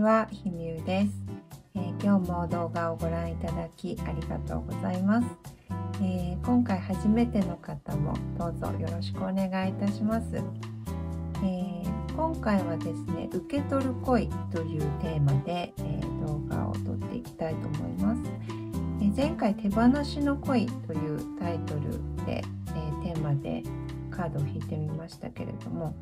ちは、ひみゆです、えー、今日も動画をご覧いただきありがとうございます、えー、今回初めての方もどうぞよろしくお願いいたします、えー、今回はですね受け取る恋というテーマで、え動画を撮っていきたいと思います、え前回手放しの恋というタイトルで、えテーマでカードを引いてみましたけれども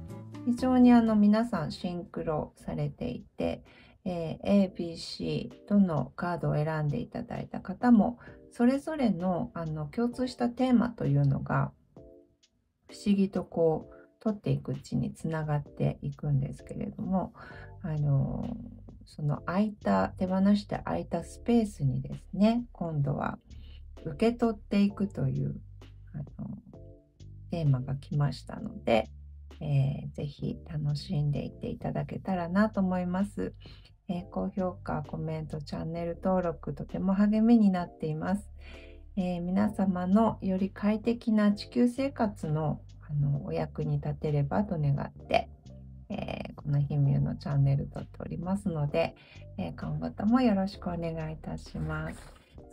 非常にあの皆さんシンクロされていて、えー、ABC どのカードを選んでいただいた方もそれぞれのあの共通したテーマというのが不思議とこう取っていくうちにつながっていくんですけれどもあのその空いた手放して空いたスペースにですね今度は受け取っていくというあのテーマが来ましたのでえー、ぜひ楽しんでいっていただけたらなと思います。えー、高評価、コメント、チャンネル登録、とても励みになっています。えー、皆様のより快適な地球生活のあのお役に立てればと願って、えー、このヒミューのチャンネル撮っておりますので、え今後ともよろしくお願いいたします。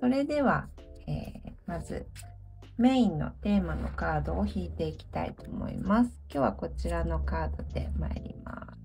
それでは、えまずメインのテーマのカードを引いていきたいと思います。今日はこちらのカードで参ります。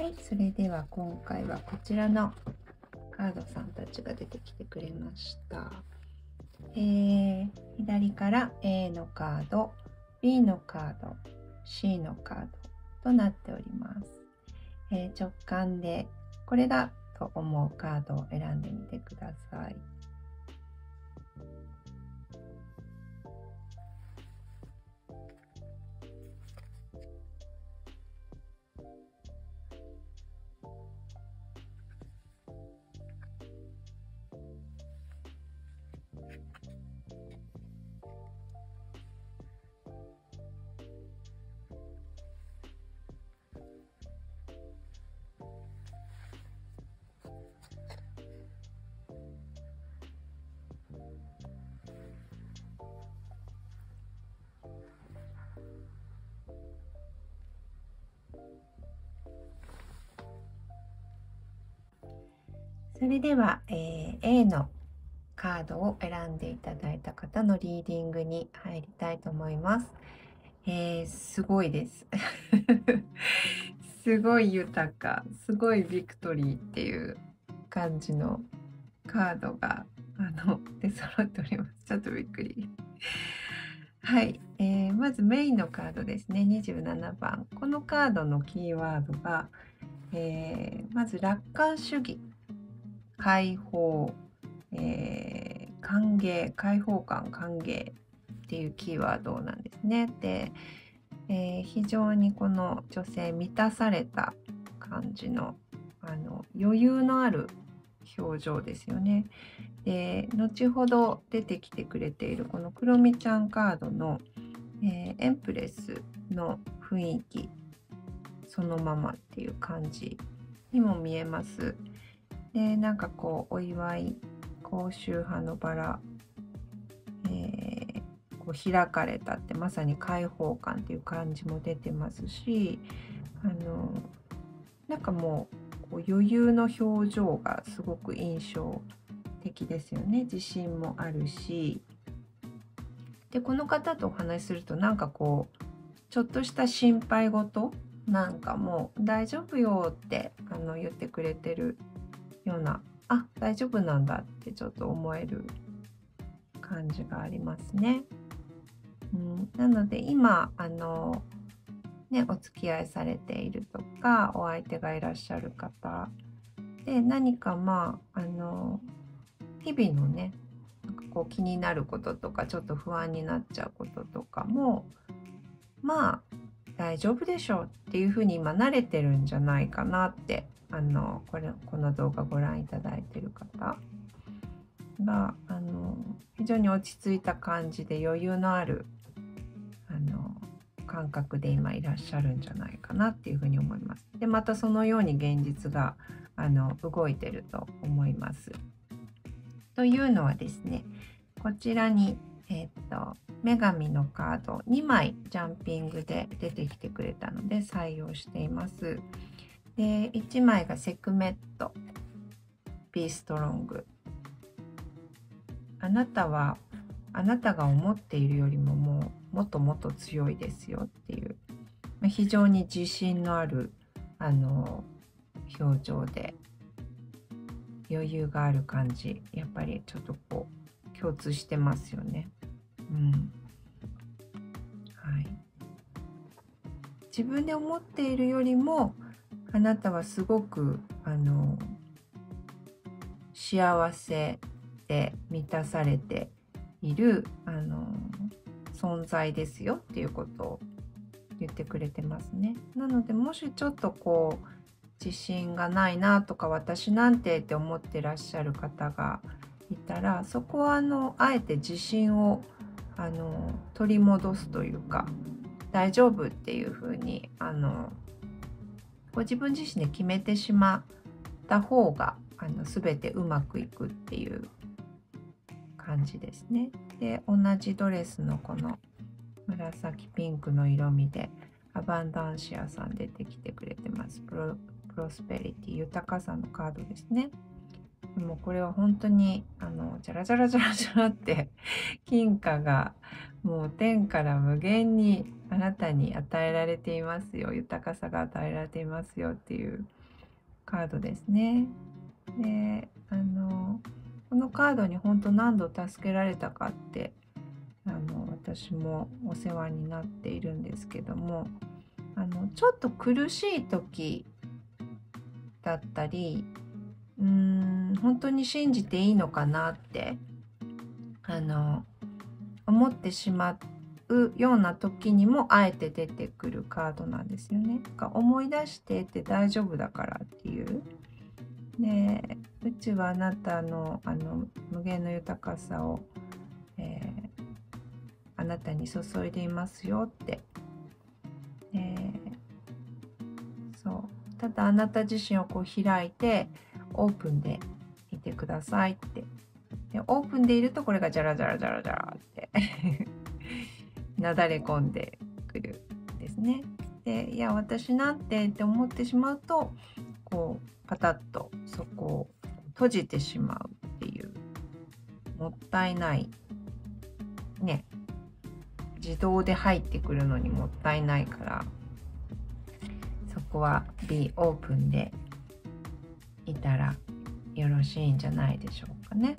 はい、それでは今回はこちらのカードさんたちが出てきてくれました。えー、左から A のカード、B のカード、C のカードとなっております。えー、直感でこれだと思うカードを選んでみてください。れでは、えー、A のカードを選んでいただいた方のリーディングに入りたいと思います。えー、すごいです。すごい豊か、すごいビクトリーっていう感じのカードがあの出揃っております。ちょっとびっくり。はい、えー、まずメインのカードですね、27番。このカードのキーワードが、えー、まず楽観主義解放、えー、歓迎開放感歓迎っていうキーワードなんですね。で、えー、非常にこの女性満たされた感じのあの余裕のある表情ですよね。で後ほど出てきてくれているこのクロミちゃんカードの、えー、エンプレスの雰囲気そのままっていう感じにも見えます。でなんかこうお祝い高周派のバラ、えー、こう開かれたってまさに開放感っていう感じも出てますしあのなんかもうこう余裕の表情がすごく印象的ですよね。自信もあるし。でこの方とお話しするとなんかこうちょっとした心配事なんかも大丈夫よってあの言ってくれてるようなあ大丈夫なんだってちょっと思える感じがありますね。うん、なので今あの、ね、お付き合いされているとかお相手がいらっしゃる方で何かまああの日々のねなんかこう気になることとかちょっと不安になっちゃうこととかもまあ大丈夫でしょうっていうふうに今慣れてるんじゃないかなってあのこれこの動画ご覧いただいてる方があの非常に落ち着いた感じで余裕のあるあの感覚で今いらっしゃるんじゃないかなっていうふうに思います。でまたそのように現実があの動いてると思います。というのはですねこちらに、えー、っと女神のカード2枚ジャンピングで出てきてくれたので採用しています。で1枚がセクメット。ビーストロングあなたはあなたが思っているよりももうもっともっと強いですよっていう、まあ、非常に自信のあるあの表情で余裕がある感じ。やっぱりちょっとこう共通してますよね。うん。はい、自分で思っているよりもあなたはすごくあの幸せで満たされているあの存在ですよっていうことを言ってくれてますね。なのでもしちょっとこう自信がないなとか私なんてって思ってらっしゃる方がいたらそこはあのあえて自信をあの取り戻すというか大丈夫っていうふうにあのご自分自身で決めてしまった方があの全てうまくいくっていう感じですね。で同じドレスのこの紫ピンクの色味でアバンダンシアさん出てきてくれてますプロプロスペリティ豊かさのカードですね。もうこれは本当にあのジャラジャラジャラジャラって金貨がもう天から無限にあなたに与えられていますよ豊かさが与えられていますよっていうカードですね。であのこのカードに本当何度助けられたかってあの私もお世話になっているんですけどもあのちょっと苦しい時だったりうーん本当に信じていいのかなってあの思ってしまうような時にもあえて出てくるカードなんですよね。か思い出してって大丈夫だからっていう。で宇宙はあなたのあの無限の豊かさを、えー、あなたに注いでいますよって。えそうただあなた自身をこう開いてオープンでいてくださいってでオープンでいるとこれがジャラジャラジャラジャラってなだれ込んでくるんですね。でいや私なんてって思ってしまうとこうパタッとそこを閉じてしまうっていうもったいないね自動で入ってくるのにもったいないからそこは be open でいたらよろしいんじゃないでしょうかね。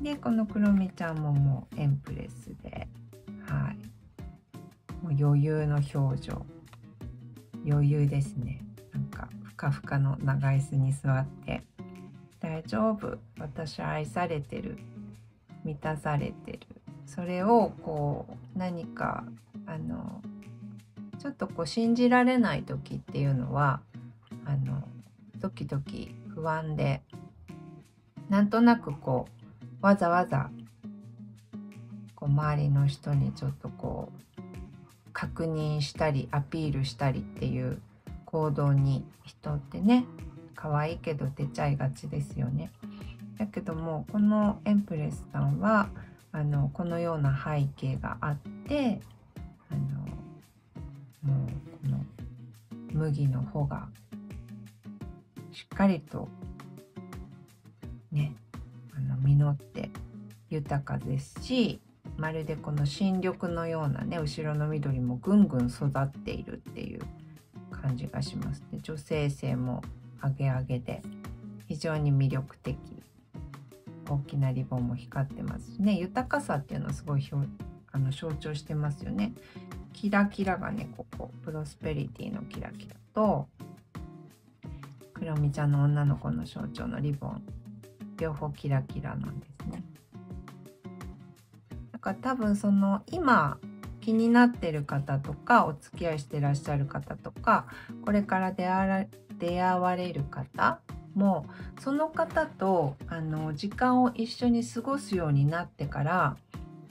でこのくるみちゃんももうエンプレスではい。もう余裕の表情。余裕ですね。なんかふかふかの長椅子に座って。大丈夫。私愛されてる。満たされてる。それをこう何かあのちょっとこう信じられない時っていうのはあのドキドキ不安でなんとなくこうわざわざこう周りの人にちょっとこう確認したりアピールしたりっていう行動に人ってね可愛いけど出ちゃいがちですよね。だけどもこのエンプレスさんはあのこのような背景があってあのもうこの麦の穂がしっかりとねあの実って豊かですしまるでこの新緑のようなね後ろの緑もぐんぐん育っているっていう感じがしますね。女性性もアゲアゲで非常に魅力的。大きなリボンも光ってますしね。豊かさっていうのをすごいあの象徴してますよね。キラキラがねここプロスペリティのキラキラとクロミちゃんの女の子の象徴のリボン。両方キラキラなんですね。か多分その今気になってる方とかお付き合いしてらっしゃる方とかこれから出会われる方もその方とあの時間を一緒に過ごすようになってから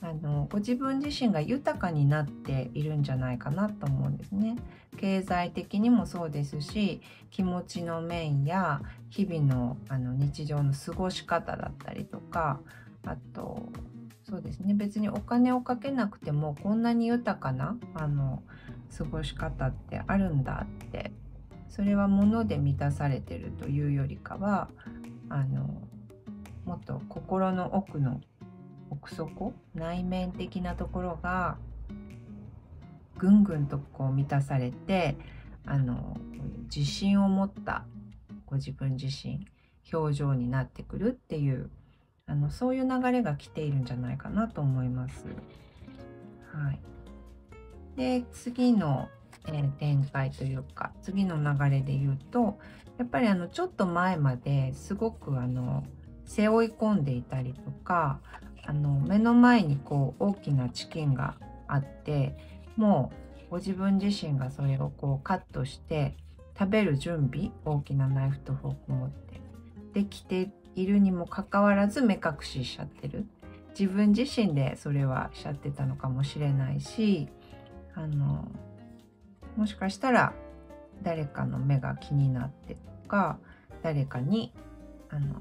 あのご自分自身が豊かになっているんじゃないかなと思うんですね。経済的にもそうですし気持ちの面や日々のあの日常の過ごし方だったりとかあとそうですね。別にお金をかけなくてもこんなに豊かなあの過ごし方ってあるんだってそれは物で満たされてるというよりかはあのもっと心の奥の奥底内面的なところがぐんぐんとこう満たされてあの自信を持ったご自分自身表情になってくるっていうあのそういう流れが来ているんじゃないかなと思います。はい、で次の、えー、展開というか次の流れで言うとやっぱりあのちょっと前まですごくあの背負い込んでいたりとかあの目の前にこう大きなチキンがあってもうご自分自身がそれをこうカットして食べる準備大きなナイフとフォーク持ってできているにもかかわらず目隠ししちゃってる自分自身でそれはしちゃってたのかもしれないしあのもしかしたら誰かの目が気になってとか誰かにあの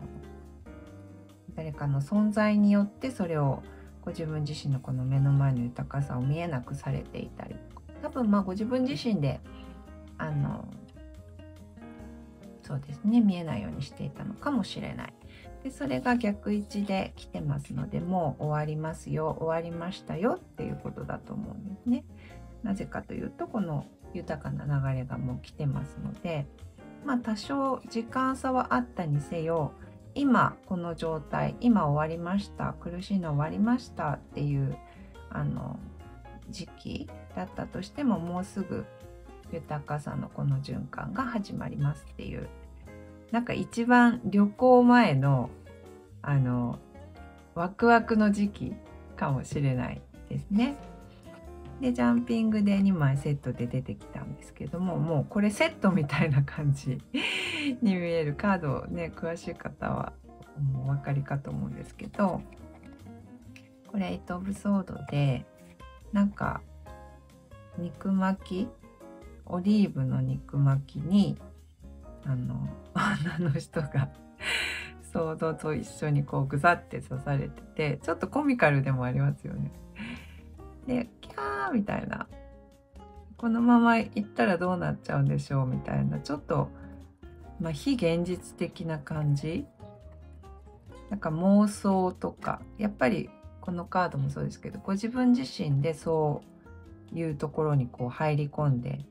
誰かの存在によってそれをご自分自身のこの目の前の豊かさを見えなくされていたり多分まあご自分自身であのそうですね見えないようにしていたのかもしれない。でそれが逆位置で来てますのでもう終わりますよ終わりましたよっていうことだと思うんですね。なぜかというとこの豊かな流れがもう来てますのでまあ多少時間差はあったにせよ今この状態今終わりました苦しいの終わりましたっていうあの時期だったとしてももうすぐ豊かさのこの循環が始まりますっていうなんか一番旅行前のあのワクワクの時期かもしれないですね。でジャンピングで2枚セットで出てきたんですけどももうこれセットみたいな感じに見えるカードね詳しい方はお分かりかと思うんですけどこれエイト・オブ・ソードでなんか肉巻きオリーブの肉巻きにあの 女の人がソードと一緒にこうぐざって刺されててちょっとコミカルでもありますよね。でキャーみたいな。このまま行ったらどうなっちゃうんでしょうみたいな。ちょっと、まあ、非現実的な感じ。なんか妄想とか。やっぱりこのカードもそうですけどご自分自身でそういうところにこう入り込んで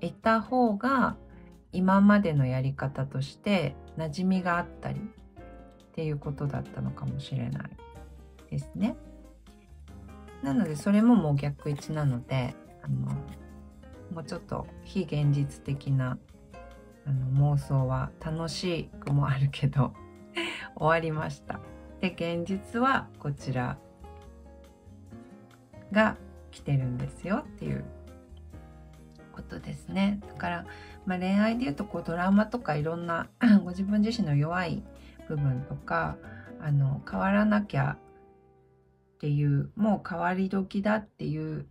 いた方が今までのやり方として馴染みがあったりっていうことだったのかもしれないですね。なのでそれももう逆位置なのであのもうちょっと非現実的なあの妄想は楽しくもあるけど 終わりました。で現実はこちらが来てるんですよっていうことですね。だから、まあ、恋愛でいうとこうドラマとかいろんな ご自分自身の弱い部分とかあの変わらなきゃっていうもう変わり時だっていう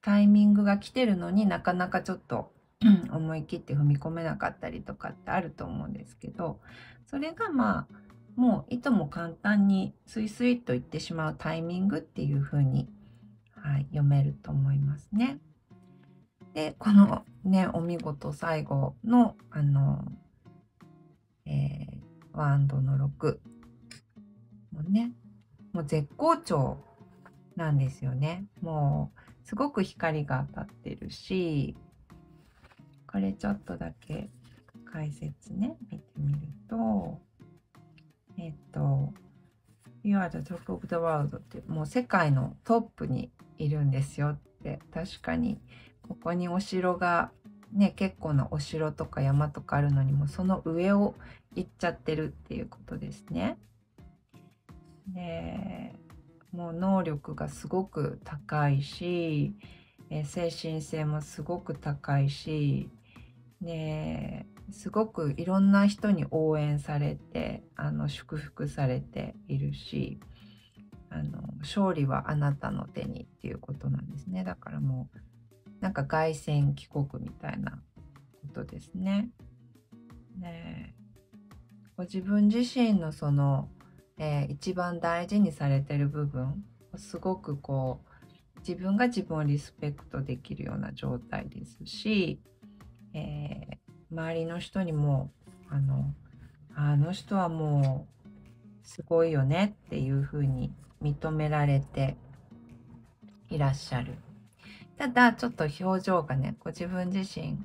タイミングが来てるのになかなかちょっと 思い切って踏み込めなかったりとかってあると思うんですけどそれがまあもういとも簡単にスイスイと言ってしまうタイミングっていう風に、はい、読めると思いますね。でこのねお見事最後のあの、えー、ワンドの6もねもう絶好調なんですよね。もうすごく光が当たってるしこれちょっとだけ解説ね見てみるとえっと You are the top of the world ってもう世界のトップにいるんですよって確かにここにお城がね結構なお城とか山とかあるのにもその上を行っちゃってるっていうことですね。でもう能力がすごく高いし、え精神性もすごく高いしですごくいろんな人に応援されてあの祝福されているしあの勝利はあなたの手にっていうことなんですねだからもうなんか凱旋帰国みたいなことですね。ねご自分自身のその、えー、一番大事にされてる部分すごくこう自分が自分をリスペクトできるような状態ですし、えー、周りの人にもあのあの人はもうすごいよねっていうふうに認められていらっしゃる。ただちょっと表情がねご自分自身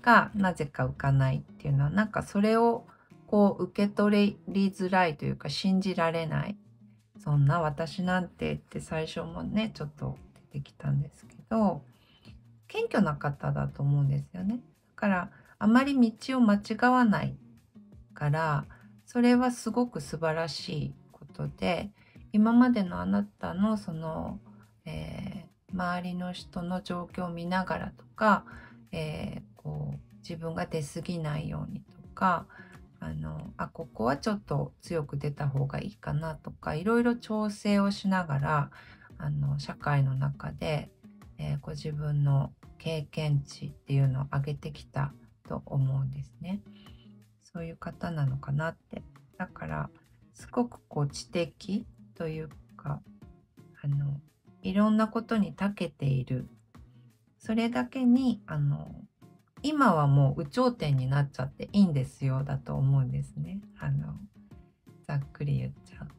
がなぜか浮かないっていうのはなんかそれをこう受け取りづらいというか信じられないそんな私なんてって最初もねちょっと出てきたんですけど謙虚な方だと思うんですよね。だからあまり道を間違わないからそれはすごく素晴らしいことで今までのあなたのその、え、周りの人の状況を見ながらとか、えー、こう自分が出過ぎないようにとかあのあここはちょっと強く出た方がいいかなとかいろいろ調整をしながらあの社会の中で、えー、ご自分の経験値っていうのを上げてきたと思うんですね。そういう方なのかなって。だからすごくこう知的というかあのいろんなことに長けている。それだけにあの今はもう有頂天になっちゃっていいんですよだと思うんですね。あのざっくり言っちゃうと。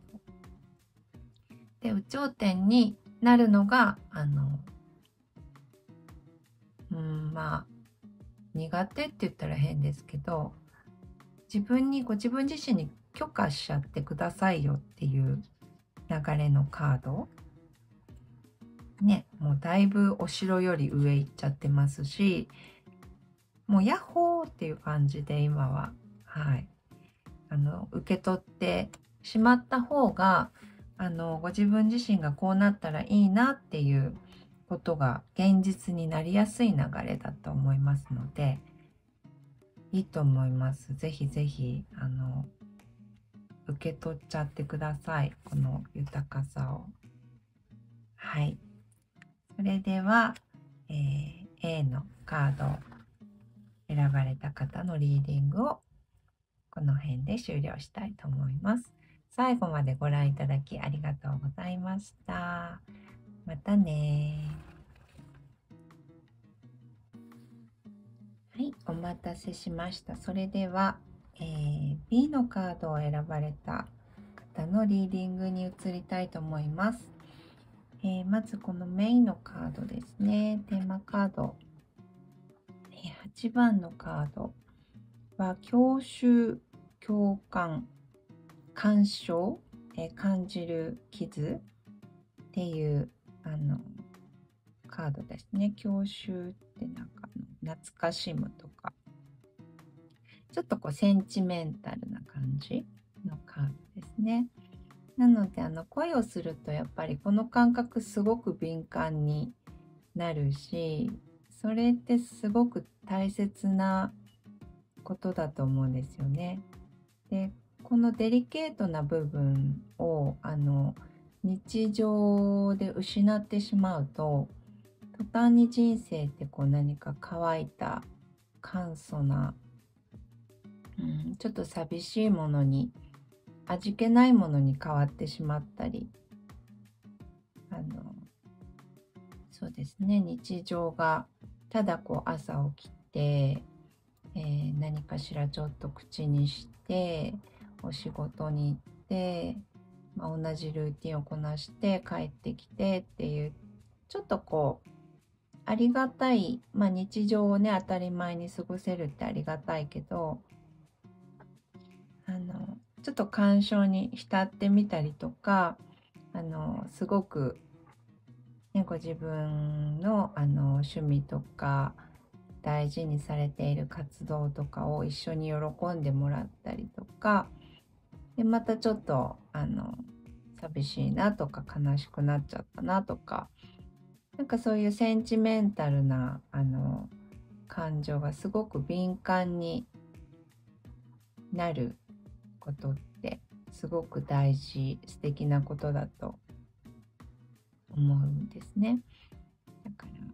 で有頂天になるのがあのうんまあ苦手って言ったら変ですけど自分にご自分自身に許可しちゃってくださいよっていう流れのカード。ねもうだいぶお城より上行っちゃってますしもうヤッホーっていう感じで今ははいあの受け取ってしまった方があのご自分自身がこうなったらいいなっていうことが現実になりやすい流れだと思いますのでいいと思います。ぜひぜひあの受け取っちゃってくださいこの豊かさを。はい。それでは、えー、A のカードを選ばれた方のリーディングをこの辺で終了したいと思います。最後までご覧いただきありがとうございました。またねはい、お待たせしました。それでは、えー、B のカードを選ばれた方のリーディングに移りたいと思います。えー、まずこのメインのカードですね。テーマカード。え、8番のカード。は、教習、共感、干渉、え感じる傷。っていうあのカードですね。郷愁ってなんか懐かしむとか。ちょっとこうセンチメンタルな感じのカードですね。なのであの恋をするとやっぱりこの感覚すごく敏感になるしそれってすごく大切なことだと思うんですよね。でこのデリケートな部分をあの日常で失ってしまうと途端に人生ってこう何か乾いた簡素な、うん、ちょっと寂しいものに味気ないものに変わってしまったりあのそうですね。日常がただこう朝起きて、えー、何かしらちょっと口にしてお仕事に行ってまあ、同じルーティンをこなして帰ってきてっていうちょっとこうありがたい、まあ、日常をね当たり前に過ごせるってありがたいけどちょっと感傷に浸ってみたりとかあのすごく、ね、ご自分のあの趣味とか大事にされている活動とかを一緒に喜んでもらったりとかでまたちょっとあの寂しいなとか悲しくなっちゃったなとかなんかそういうセンチメンタルなあの感情がすごく敏感になることってすごく大事素敵なことだと思うんですね。だから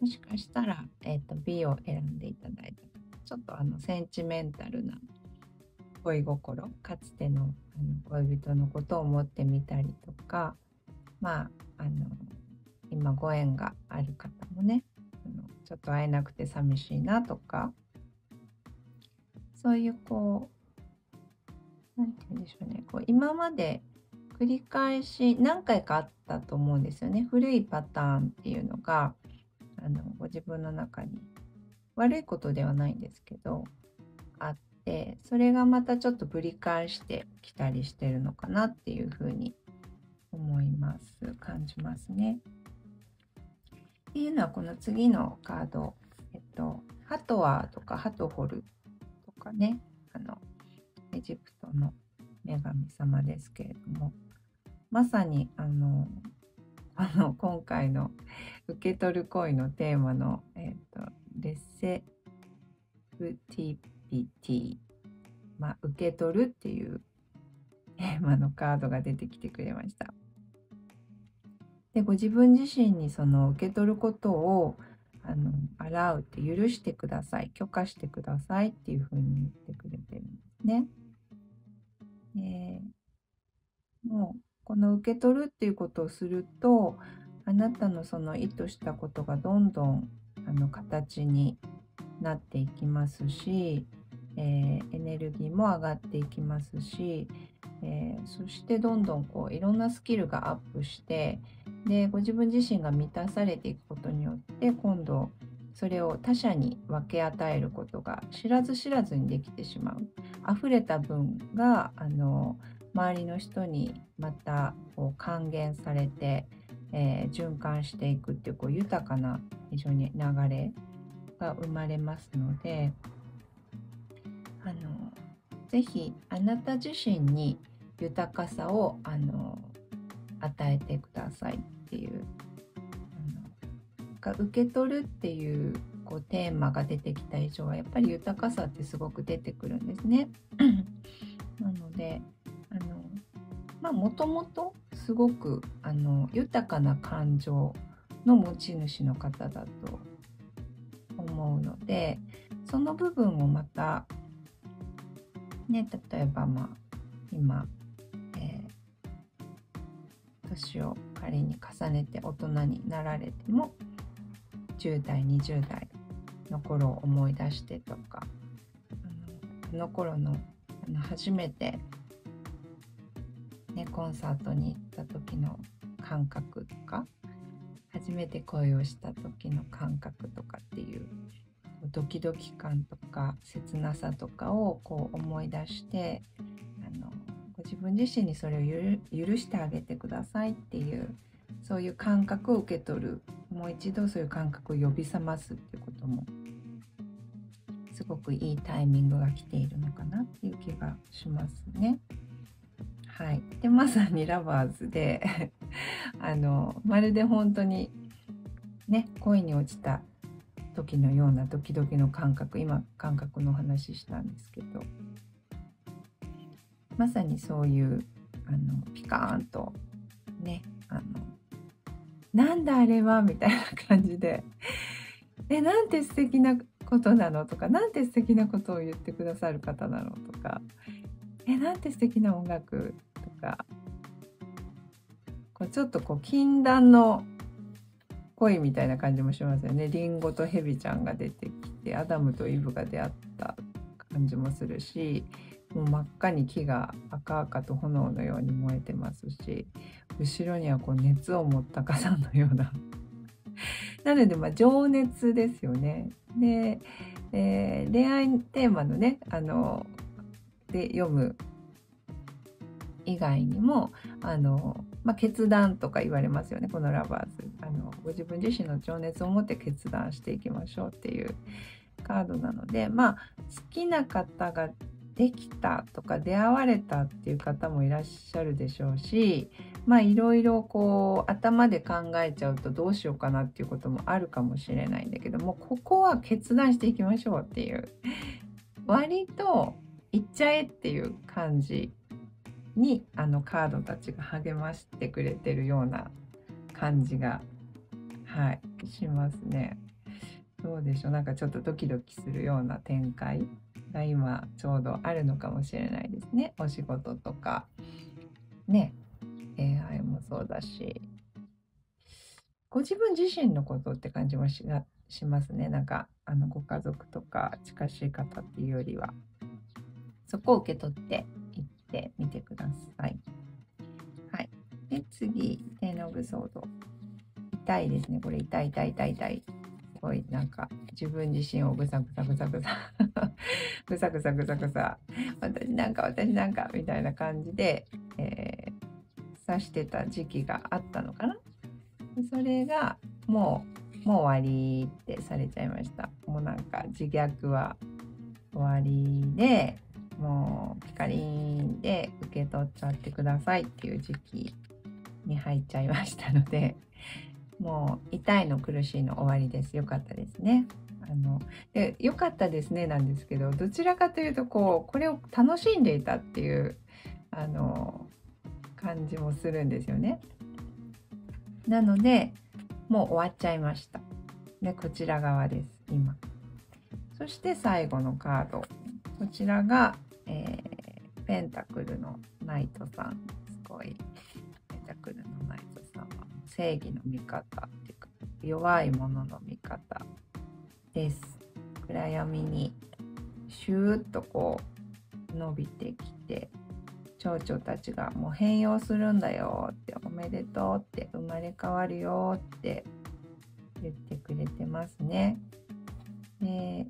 もしかしたら、えーと、美を選んでいただいたちょっとあのセンチメンタルな恋心かつてのあの恋人のことを思ってみたりとかまああの今ご縁がある方もねあのちょっと会えなくて寂しいなとかそういうこう何て言うんでしょうね。こう今まで繰り返し何回かあったと思うんですよね。古いパターンっていうのがあのご自分の中に悪いことではないんですけどあってそれがまたちょっとぶり返してきたりしてるのかなっていうふうに思います。感じますね。っていうのはこの次のカード、えっと、ハトワーとかハトホルとかね。あのエジプトの女神様ですけれどもまさにあのあの今回の受け取る恋のテーマの、えーと、レセプティピティ、まあ、受け取るっていうテーマのカードが出てきてくれました。でご自分自身にその受け取ることをあの洗うって許してください許可してくださいっていうふうに言ってくれてるんですね。でもうこの受け取るっていうことをするとあなたのその意図したことがどんどんあの形になっていきますし、えー、エネルギーも上がっていきますし、えー、そしてどんどんこういろんなスキルがアップしてでご自分自身が満たされていくことによって今度それを他者に分け与えることが知らず知らずにできてしまう。溢れた分があの周りの人にまたこう還元されて、えー、循環していくっていうこう豊かな非常に流れが生まれますのであのぜひあなた自身に豊かさをあの与えてくださいっていうあの受け取るっていうこうテーマが出てきた以上はやっぱり豊かさってすごく出てくるんですね。なのであのまあもともとすごくあの豊かな感情の持ち主の方だと思うのでその部分をまたね例えばまあ今年を仮に重ねて大人になられても10代20代の頃を思い出してとかあの頃のあの初めて、ね、コンサートに行った時の感覚とか初めて恋をした時の感覚とかっていうドキドキ感とか切なさとかをこう思い出してあの自分自身にそれを許してあげてくださいっていうそういう感覚を受け取るもう一度そういう感覚を呼び覚ますっていうこともすごくいいタイミングが来ているのかなっていう気がしますね。はい、でまさにラバーズで あのまるで本当にね恋に落ちた時のようなドキドキの感覚今感覚の話したんですけどまさにそういうあのピカーンとねあのなんだあれはみたいな感じで。えなんて素敵なことなの？とかなんて素敵なことを言ってくださる方なの？とか。えなんて素敵な音楽？とか。こうちょっとこう禁断の恋みたいな感じもしますよね。リンゴとヘビちゃんが出てきてアダムとイブが出会った感じもするしもう真っ赤に木が赤々と炎のように燃えてますし。後ろにはこう熱を持った火山のような。なのでまあ情熱ですよね。で、えー、恋愛テーマのねあので読む以外にもあの、まあ、決断とか言われますよね。このラバーズ。あのご自分自身の情熱を持って決断していきましょうっていうカードなのでまあ好きな方ができたとか出会われたっていう方もいらっしゃるでしょうしまあいろいろこう頭で考えちゃうとどうしようかなっていうこともあるかもしれないんだけどもここは決断していきましょうっていう割と行っちゃえっていう感じにあのカードたちが励ましてくれてるような感じがはいしますね。どうでしょうなんかちょっとドキドキするような展開が今ちょうどあるのかもしれないですね。お仕事とかね恋愛もそうだし。ご自分自身のことって感じもししますね。なんかあのご家族とか近しい方っていうよりは。そこを受け取っていってみてください。はい、で次天の具ソード。痛いですね。これ痛い痛い痛い痛い。すごいなんか自分自身をぐさぐさぐさぐさ ぐさぐさぐさぐさ。私なんか私なんかみたいな感じで、えー刺してた時期があったのかな。それがもうもう終わりってされちゃいました。もうなんか自虐は終わりでもうピカリンで受け取っちゃってくださいっていう時期に入っちゃいましたのでもう痛いの苦しいの終わりです。よかったですね。あのでよかったですねなんですけどどちらかというとこうこれを楽しんでいたっていうあの感じもするんですよね。なのでもう終わっちゃいました。でこちら側です今。そして最後のカードこちらが、えー、ペンタクルのナイトさんすごいペンタクルのナイトさんは正義の味方っていうか弱いものの味方です暗闇にシューッとこう伸びてきて蝶々たちがもう変容するんだよっておめでとうって生まれ変わるよって言ってくれてますね。で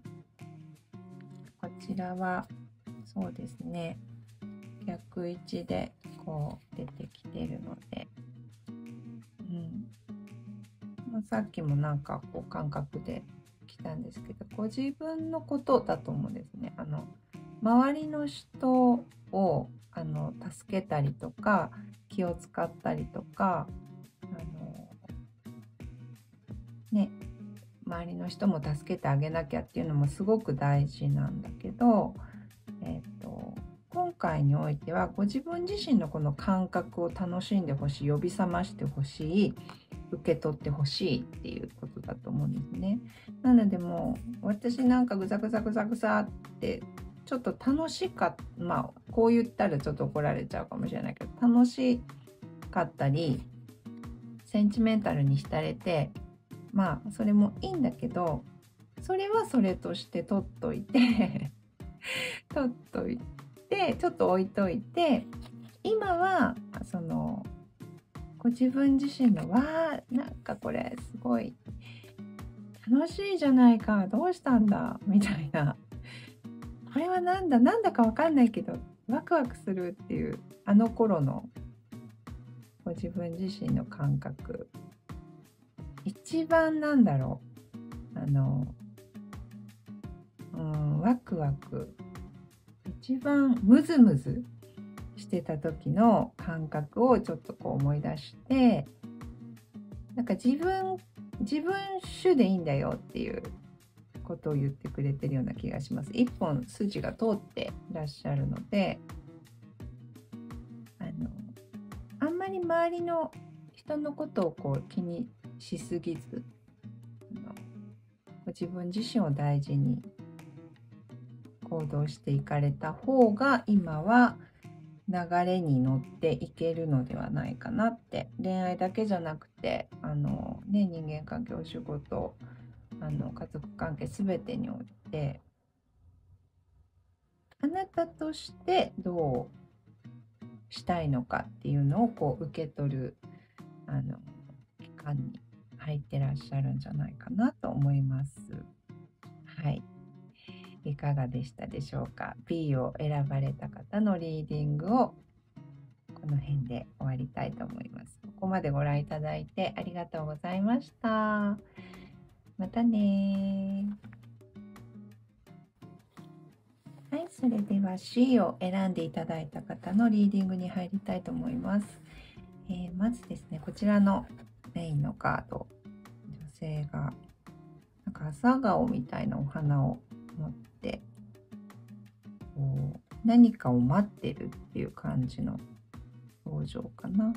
こちらはそうですね逆位置でこう出てきてるので、うんまあ、さっきもなんかこう感覚で来たんですけどご自分のことだと思うんですね。あの周りの人をあの助けたりとか気を使ったりとかあのね周りの人も助けてあげなきゃっていうのもすごく大事なんだけど、えーと、今回においてはご自分自身のこの感覚を楽しんでほしい呼び覚ましてほしい受け取ってほしいっていうことだと思うんですね。なのでもう私なんかぐざぐざぐざぐざってちょっと楽しかったまあこう言ったらちょっと怒られちゃうかもしれないけど楽しかったりセンチメンタルに浸れてまあそれもいいんだけどそれはそれとして取っといて 取っといてちょっと置いといて今はそのご自分自身の「わーなんかこれすごい楽しいじゃないかどうしたんだ」みたいなこれはなんだなんだかわかんないけどワクワクするっていうあの頃のご自分自身の感覚。一番なんだろうあのうんワクワク。一番ムズムズしてた時の感覚をちょっとこう思い出してなんか自分自分主でいいんだよっていうことを言ってくれてるような気がします。一本筋が通っていらっしゃるのであのあんまり周りの人のことをこう気にしすぎず自分自身を大事に行動していかれた方が今は流れに乗っていけるのではないかなって恋愛だけじゃなくてあの、ね、人間関係お仕事あの家族関係全てにおいてあなたとしてどうしたいのかっていうのをこう受け取るあの期間に入ってらっしゃるんじゃないかなと思います。はい。いかがでしたでしょうか ?P を選ばれた方のリーディングをこの辺で終わりたいと思います。ここまでご覧いただいてありがとうございました。またねはい、それでは C を選んでいただいた方のリーディングに入りたいと思います。えー、まずですね、こちらのメインのカード、女性がなんか朝顔みたいなお花を持ってこう何かを待ってるっていう感じの表情かな。ま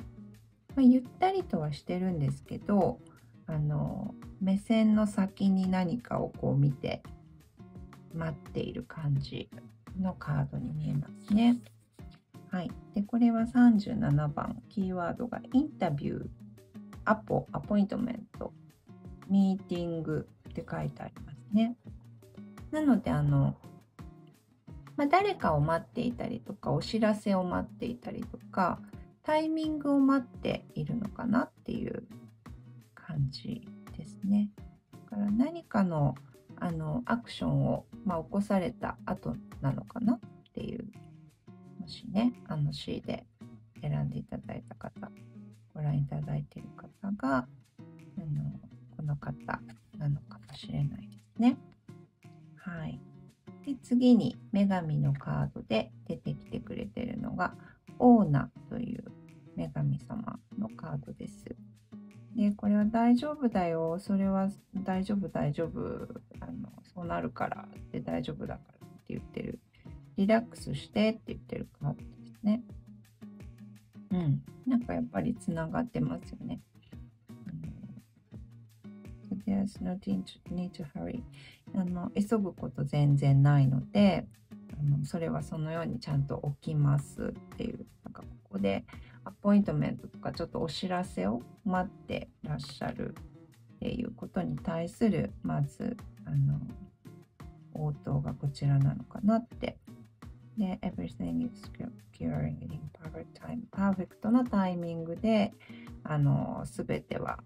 あ、ゆったりとはしてるんですけどあの目線の先に何かをこう見て待っている感じのカードに見えますね。はい、でこれは37番キーワードがインタビューアポアポイントメントミーティングって書いてありますね。なのであの、まあ、誰かを待っていたりとかお知らせを待っていたりとかタイミングを待っているのかなっていう感じですね。だから何かのあのアクションを、まあ、起こされた後なのかなっていうもしねあの C で選んでいただいた方ご覧いただいている方があのこの方なのかもしれないですね。はい。で次に女神のカードで出てきてくれてるのがオーナという女神様のカードです。で、これは大丈夫だよ。それは大丈夫、大丈夫。あの、そうなるからで大丈夫だからって言ってる。リラックスしてって言ってるカードですね。うん。なんかやっぱりつながってますよね。There's no need to hurry. あの急ぐこと全然ないのであのそれはそのようにちゃんと起きますっていうなんかここでアポイントメントとかちょっとお知らせを待ってらっしゃるっていうことに対するまずあの応答がこちらなのかなって。で everything is curing in perfect time パーフェクトなタイミングであの全ては、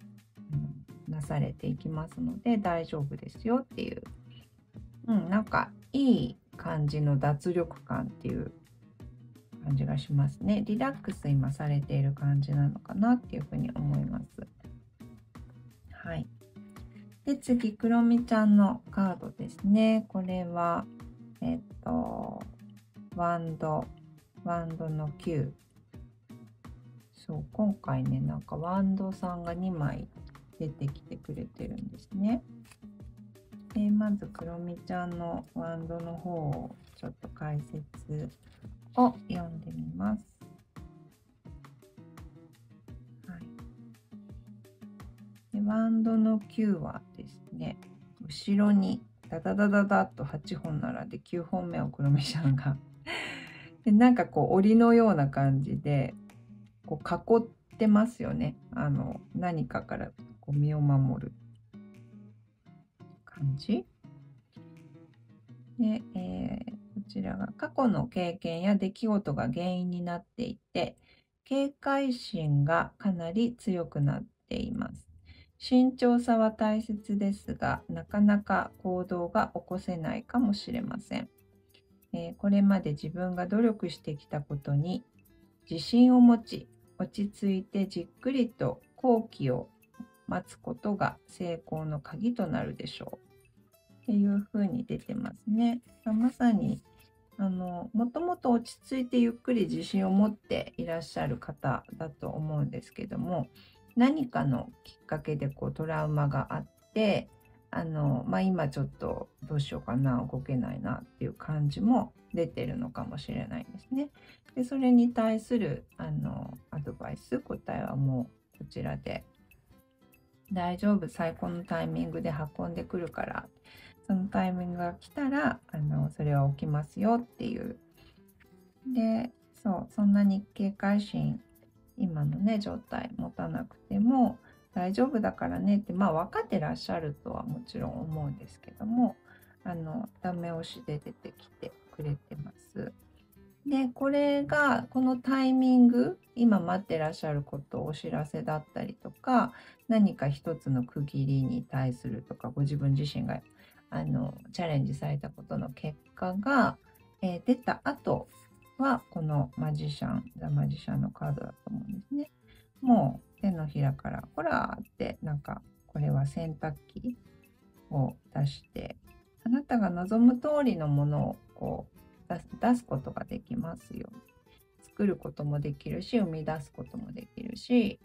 うん、なされていきますので大丈夫ですよっていう、うん、なんかいい感じの脱力感っていう感じがしますね。リラックス今されている感じなのかなっていうふうに思います。はい。で、次、クロミちゃんのカードですね。これは、えっと、ワンド、ワンドの9。そう、今回ね、なんかワンドさんが2枚出てきてくれてるんですね。でまずクロミちゃんのワンドの方をちょっと解説を読んでみます。はい、でワンドの9はですね後ろにダダダダダッと8本並んで9本目をクロミちゃんが でなんかこう檻のような感じでこう囲ってますよね。あの何かからこう身を守る感じ。で、えーちらが過去の経験や出来事が原因になっていて、警戒心がかなり強くなっています。慎重さは大切ですが、なかなか行動が起こせないかもしれません。えー、これまで自分が努力してきたことに自信を持ち、落ち着いてじっくりと好機を待つことが成功の鍵となるでしょう。っていう風に出てますね。まさにあのもともと落ち着いてゆっくり自信を持っていらっしゃる方だと思うんですけども何かのきっかけでこうトラウマがあってあの、まあ、今ちょっとどうしようかな動けないなっていう感じも出てるのかもしれないですね。でそれに対するあのアドバイス答えはもうこちらで大丈夫最高のタイミングで運んでくるからそのタイミングが来たらあのそれは起きますよっていうでそうそんなに警戒心今のね状態持たなくても大丈夫だからねってまあ分かってらっしゃるとはもちろん思うんですけどもあのダメ押しで出てきてくれてます。で、これが、このタイミング、今待ってらっしゃることをお知らせだったりとか、何か一つの区切りに対するとか、ご自分自身があのチャレンジされたことの結果が、えー、出た後は、このマジシャン、ザ・マジシャンのカードだと思うんですね。もう手のひらから、ほらって、なんか、これは洗濯機を出して、あなたが望む通りのものをこう出すことができますよ。作ることもできるし、生み出すこともできるし、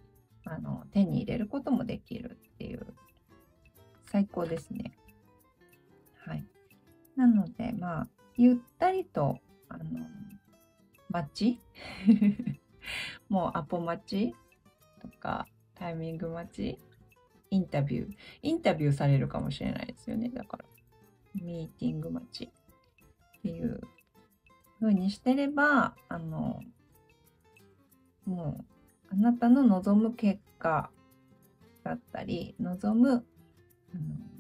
あの手に入れることもできるっていう、最高ですね。なので、まあ、ゆったりと、あの、待ち？もうアポ待ちとか、タイミング待ち？インタビュー？インタビューされるかもしれないですよね。だから、ミーティング待ちっていう風にしてれば、あの、もう、あなたの望む結果だったり、望む、あの、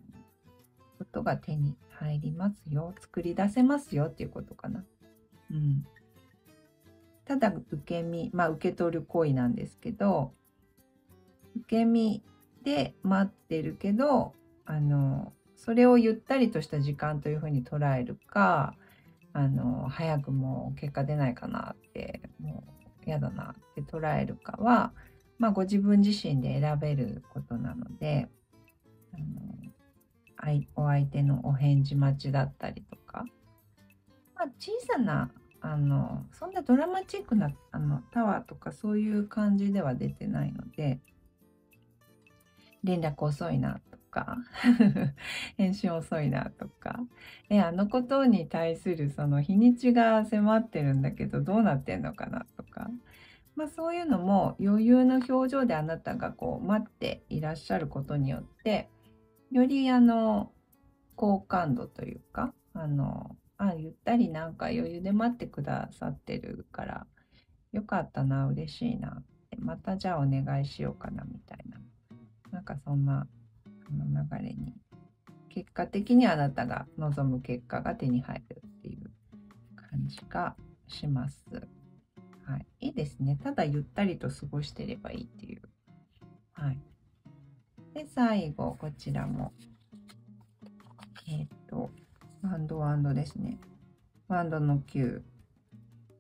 ことが手に入りますよ。作り出せますよっていうことかな。うん。ただ受け身、まあ受け取る行為なんですけど、受け身で待ってるけど、あの、それをゆったりとした時間というふうに捉えるか、あの早くもう結果出ないかなってもう嫌だなって捉えるかは、まあ、ご自分自身で選べることなのであのお相手のお返事待ちだったりとか、まあ、小さなあのそんなドラマチックなあのタワーとかそういう感じでは出てないので。連絡遅いなとか。返信遅いなとか。えあのことに対するその日にちが迫ってるんだけどどうなってんのかなとか、まあ、そういうのも余裕の表情であなたがこう待っていらっしゃることによってよりあの好感度というかあのあゆったりなんか余裕で待ってくださってるからよかったな嬉しいなまたじゃあお願いしようかなみたいななんかそんなの流れに結果的にあなたが望む結果が手に入るっていう感じがします。はい、いいですね。ただゆったりと過ごしてればいいっていう。はい。で、最後、こちらも。えっ、ー、と、ワンドワンドですね。ワンドの9。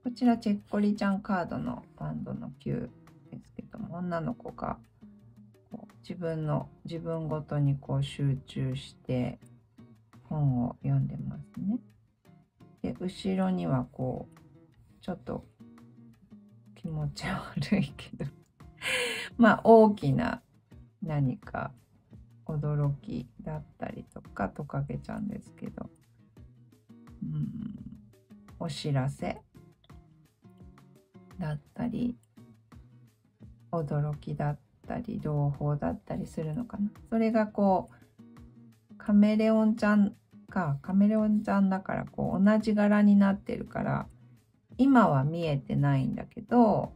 こちら、チェッコリちゃんカードのワンドの9ですけども、女の子が自分の自分ごとにこう集中して本を読んでますね。で後ろにはこうちょっと気持ち悪いけど まあ大きな何か驚きだったりとかトカゲちゃんですけど、うん、お知らせだったり驚きだったりったり朗報だったりするのかな。それがこうカメレオンちゃんかカメレオンちゃんだからこう同じ柄になってるから今は見えてないんだけど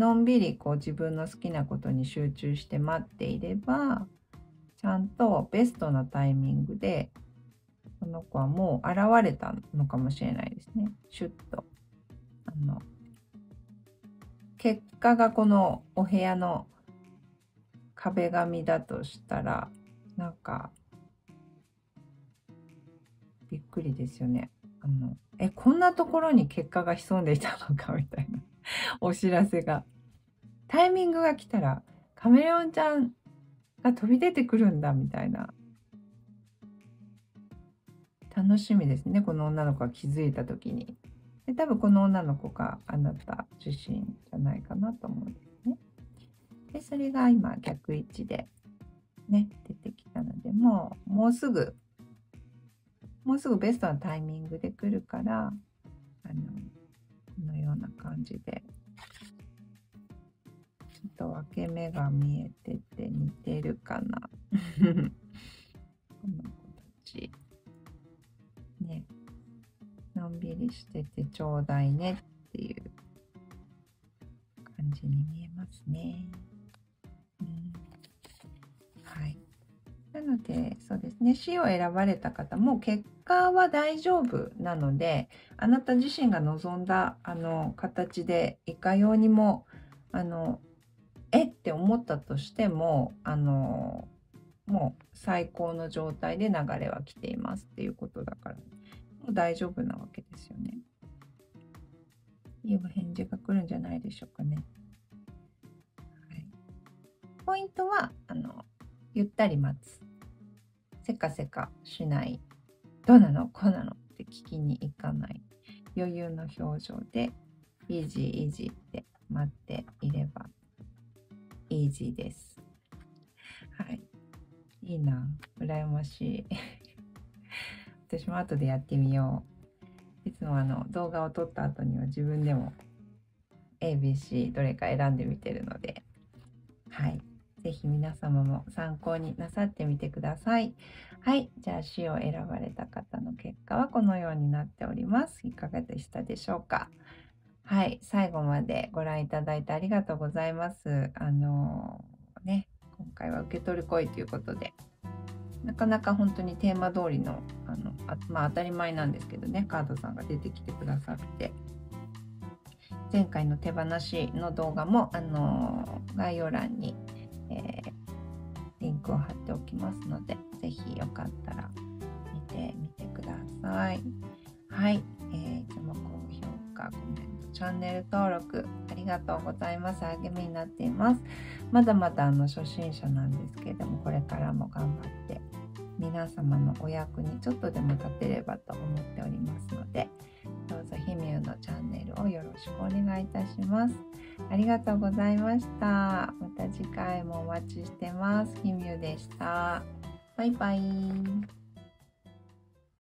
のんびりこう自分の好きなことに集中して待っていればちゃんとベストなタイミングでこの子はもう現れたのかもしれないですね。シュッと。あの結果がこのお部屋の壁紙だとしたらなんかびっくりですよね。あのえこんなところに結果が潜んでいたのかみたいなお知らせが。タイミングが来たらカメレオンちゃんが飛び出てくるんだみたいな。楽しみですね。この女の子が気づいた時に。で多分この女の子があなた自身じゃないかなと思うんですね。でそれが今逆位置でね出てきたのでもうもうすぐもうすぐベストなタイミングで来るからあのこのような感じで分け目が見えてて似てるかな。この子たち。ね。のんびりしててちょうだいねっていう感じに見えますね。うん、はい。なので、そうですね、死を選ばれた方も結果は大丈夫なので、あなた自身が望んだあの形でいかようにも、あの、えって思ったとしても、あの、もう最高の状態で流れは来ていますっていうことだから、もう大丈夫なわけですよね。いいお返事が来るんじゃないでしょうかね。はい、ポイントは、あの、ゆったり待つ。せかせかしない。どうなの？こうなの？って聞きに行かない。余裕の表情で、イージーイジって待っていれば、イージーです。はい。いいな。羨ましい。私も後でやってみよう。いつもあの動画を撮った後には自分でも ABC どれか選んでみてるので、はい。ぜひ皆様も参考になさってみてください。はい。じゃあ、死を選ばれた方の結果はこのようになっております。いかがでしたでしょうか？はい。最後までご覧いただいてありがとうございます。あのー、ね、今回は受け取る声ということで、なかなか本当にテーマ通りの、あの、あまあ当たり前なんですけどね、カードさんが出てきてくださって、前回の手放しの動画も、あのー、概要欄にえー、リンクを貼っておきますので、ぜひよかったら見てみてください。はい。えー、いつも高評価、コメント、チャンネル登録、ありがとうございます。励みになっています。まだまだあの初心者なんですけれども、これからも頑張って皆様のお役にちょっとでも立てればと思っておりますので、どうぞひみゆのチャンネルをよろしくお願いいたします。ありがとうございました。また次回もお待ちしてます。ひみゆでした。バイバイ。